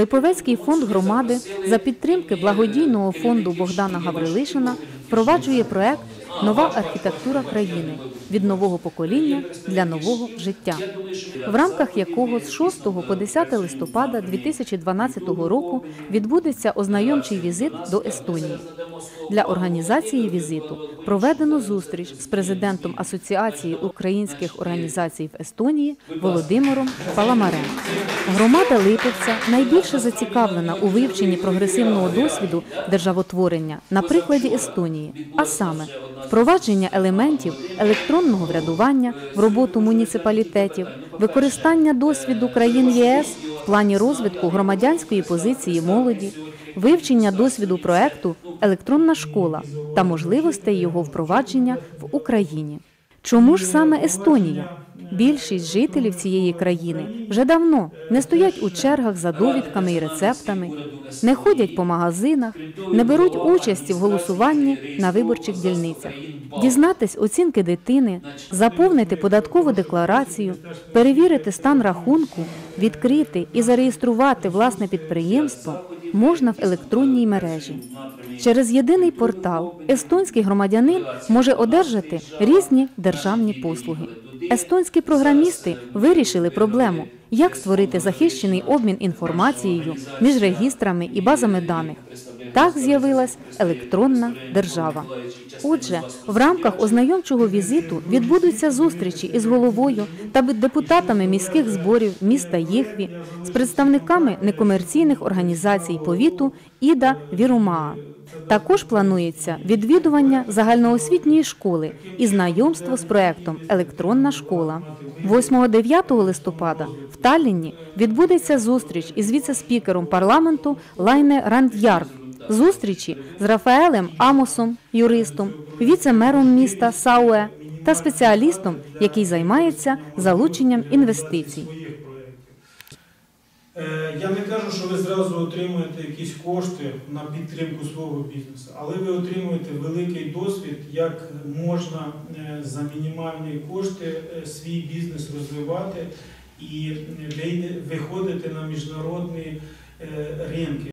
Липовецький фонд громади за підтримки благодійного фонду Богдана Гаврилишина впроваджує проект Нова архітектура країни від нового покоління для нового життя, в рамках якого з 6 по 10 листопада 2012 року відбудеться ознайомчий візит до Естонії. Для організації візиту проведено зустріч з президентом Асоціації українських організацій в Естонії Володимиром Паламарем. Громада Липовця найбільше зацікавлена у вивченні прогресивного досвіду державотворення на прикладі Естонії, а саме впровадження елементів електронного врядування в роботу муніципалітетів, використання досвіду країн ЄС в плані розвитку громадянської позиції молоді, вивчення досвіду проекту Електронна школа та можливостей його впровадження в Україні. Чому ж саме Естонія? Більшість жителів цієї країни вже давно не стоять у чергах за довідками і рецептами, не ходять по магазинах, не беруть участі в голосуванні на виборчих дільницях. Дізнатись оцінки дитини, заповнити податкову декларацію, перевірити стан рахунку, відкрити і зареєструвати власне підприємство можна в електронній мережі. Через єдиний портал естонський громадянин може одержати різні державні послуги. Естонські програмісти вирішили проблему, як створити захищений обмін інформацією між регістрами і базами даних. Так з'явилась електронна держава. Отже, в рамках ознайомчого візиту відбудуться зустрічі із головою та депутатами міських зборів міста Єхві, з представниками некомерційних організацій повіту Іда Вірумаа. Також планується відвідування загальноосвітньої школи і знайомство з проектом Електронна школа. 8-9 листопада в Таллінні відбудеться зустріч із віце-спікером парламенту Лайне Рандярк. Зустрічі з Рафаелем Амосом, юристом, віце-мером міста Сауе та спеціалістом, який займається залученням інвестицій. Е, Я не кажу, що ви зразу отримуєте якісь кошти на підтримку свого бізнесу, але ви отримуєте великий досвід, як можна е, за мінімальні кошти е, свій бізнес розвивати і виходити на міжнародні ринки.